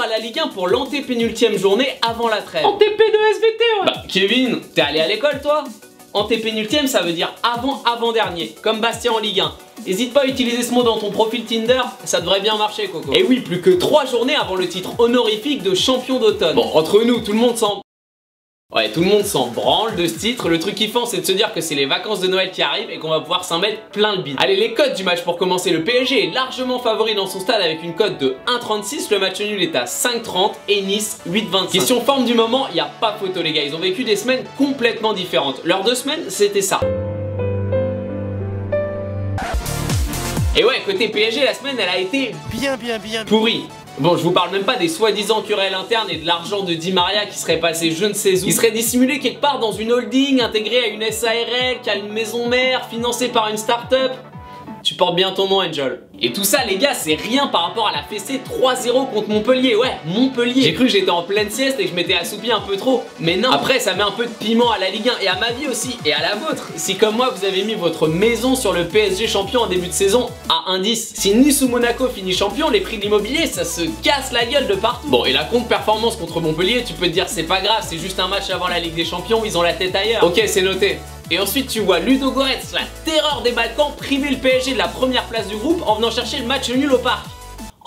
retour à la Ligue 1 pour l'antépénultième journée avant la trêve. En TP de SVT, ouais. Bah, Kevin, t'es allé à l'école toi? Antépénultième, ça veut dire avant-avant-dernier, comme Bastien en Ligue 1. N'hésite pas à utiliser ce mot dans ton profil Tinder, ça devrait bien marcher Coco. Et oui, plus que 3 journées avant le titre honorifique de champion d'automne. Bon, entre nous, tout le monde s'en... Ouais, tout le monde s'en branle de ce titre. Le truc kiffant, c'est de se dire que c'est les vacances de Noël qui arrivent et qu'on va pouvoir s'en mettre plein le bide. Allez, les codes du match pour commencer. Le PSG est largement favori dans son stade avec une cote de 1,36. Le match nul est à 5,30 et Nice 8,25. Question forme du moment, il n'y a pas photo les gars. Ils ont vécu des semaines complètement différentes. Leurs deux semaines, c'était ça. Et ouais, côté PSG, la semaine, elle a été Bien, bien, bien. pourrie. Bon, je vous parle même pas des soi-disant querelles internes et de l'argent de Di Maria qui serait passé je ne sais où. Il serait dissimulé quelque part dans une holding intégrée à une SARL, qui une maison mère, financée par une start-up. Tu portes bien ton nom, Angel. Et tout ça, les gars, c'est rien par rapport à la fessée 3-0 contre Montpellier. Ouais, Montpellier. J'ai cru que j'étais en pleine sieste et que je m'étais assoupi un peu trop. Mais non. Après, ça met un peu de piment à la Ligue 1 et à ma vie aussi. Et à la vôtre. Si comme moi, vous avez mis votre maison sur le PSG champion en début de saison à 1-10. Si Nice ou Monaco finit champion, les prix de l'immobilier, ça se casse la gueule de partout. Bon, et la contre-performance contre Montpellier, tu peux te dire c'est pas grave, c'est juste un match avant la Ligue des Champions, ils ont la tête ailleurs. Ok, c'est noté. Et ensuite tu vois Ludo Goretz, la terreur des Balkans, priver le PSG de la première place du groupe en venant chercher le match nul au parc.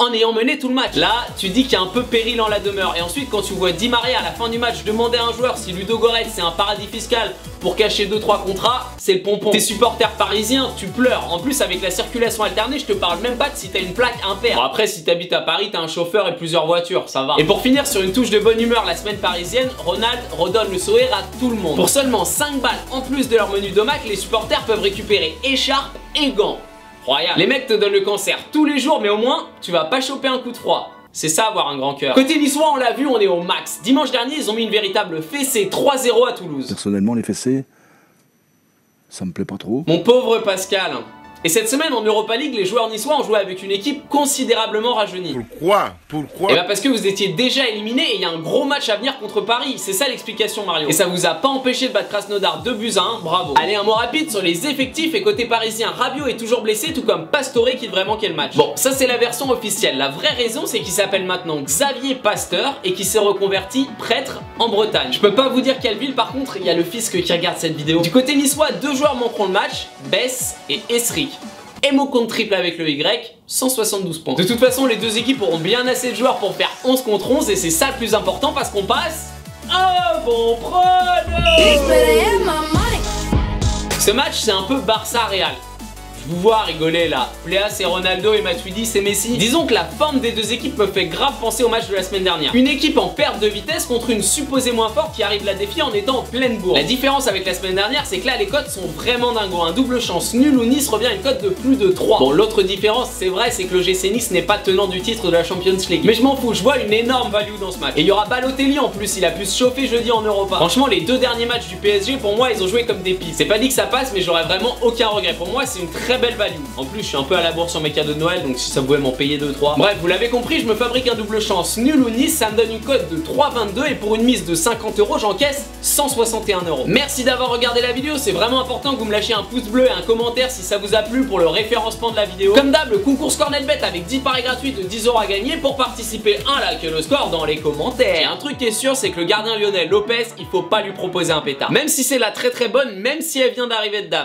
En ayant mené tout le match. Là, tu dis qu'il y a un peu péril en la demeure. Et ensuite, quand tu vois Di Maria à la fin du match demander à un joueur si Ludo Goretz c'est un paradis fiscal pour cacher 2-3 contrats, c'est le pompon. Tes supporters parisiens, tu pleures. En plus, avec la circulation alternée, je te parle même pas de si t'as une plaque impair. Bon, après, si t'habites à Paris, t'as un chauffeur et plusieurs voitures, ça va. Et pour finir sur une touche de bonne humeur la semaine parisienne, Ronald redonne le sourire à tout le monde. Pour seulement 5 balles en plus de leur menu d'omac, les supporters peuvent récupérer écharpe et gants. Royal. Les mecs te donnent le cancer tous les jours, mais au moins, tu vas pas choper un coup de froid. C'est ça avoir un grand cœur. Côté niçois, on l'a vu, on est au max. Dimanche dernier, ils ont mis une véritable fessée 3-0 à Toulouse. Personnellement, les fessées, ça me plaît pas trop. Mon pauvre Pascal. Et cette semaine en Europa League, les joueurs niçois ont joué avec une équipe considérablement rajeunie. Pourquoi Pourquoi Et bah parce que vous étiez déjà éliminé et il y a un gros match à venir contre Paris, c'est ça l'explication Mario. Et ça vous a pas empêché de battre Krasnodar 2 buts à 1, bravo. Allez un mot rapide sur les effectifs et côté parisien, Rabiot est toujours blessé tout comme Pastore qui devrait manquer le match. Bon, ça c'est la version officielle, la vraie raison c'est qu'il s'appelle maintenant Xavier Pasteur et qui s'est reconverti prêtre en Bretagne. Je peux pas vous dire quelle ville par contre, il y a le fisc qui regarde cette vidéo. Du côté niçois, deux joueurs manqueront le match, Bess et Esric. Emo contre triple avec le Y, 172 points. De toute façon, les deux équipes auront bien assez de joueurs pour faire 11 contre 11 et c'est ça le plus important parce qu'on passe à bon Ce match, c'est un peu Barça-Real. Vous vois rigoler là. Pléa c'est Ronaldo et Matuidi c'est Messi. Disons que la forme des deux équipes me fait grave penser au match de la semaine dernière. Une équipe en perte de vitesse contre une supposée moins forte qui arrive la défier en étant en pleine bourre. La différence avec la semaine dernière, c'est que là les cotes sont vraiment dingos. Un double chance nul ou Nice revient à une cote de plus de 3. Bon, l'autre différence, c'est vrai, c'est que le GC Nice n'est pas tenant du titre de la Champions League. Mais je m'en fous, je vois une énorme value dans ce match. Et il y aura Balotelli en plus, il a pu se chauffer jeudi en Europa. Franchement, les deux derniers matchs du PSG, pour moi, ils ont joué comme des pipes. C'est pas dit que ça passe, mais j'aurais vraiment aucun regret. Pour moi, c'est une très belle value. En plus, je suis un peu à la bourse sur mes cadeaux de Noël, donc si ça pouvait m'en payer 2-3. Bref, vous l'avez compris, je me fabrique un double chance nul ou Nice, ça me donne une cote de 3,22 et pour une mise de 50 euros, j'encaisse 161 euros. Merci d'avoir regardé la vidéo, c'est vraiment important que vous me lâchiez un pouce bleu et un commentaire si ça vous a plu pour le référencement de la vidéo. Comme d'hab, le concours Scornetbet avec 10 paris gratuits de 10 euros à gagner pour participer, un like le score dans les commentaires. Un truc qui est sûr, c'est que le gardien lyonnais Lopez, il faut pas lui proposer un pétard. Même si c'est la très très bonne, même si elle vient d'arriver de dame.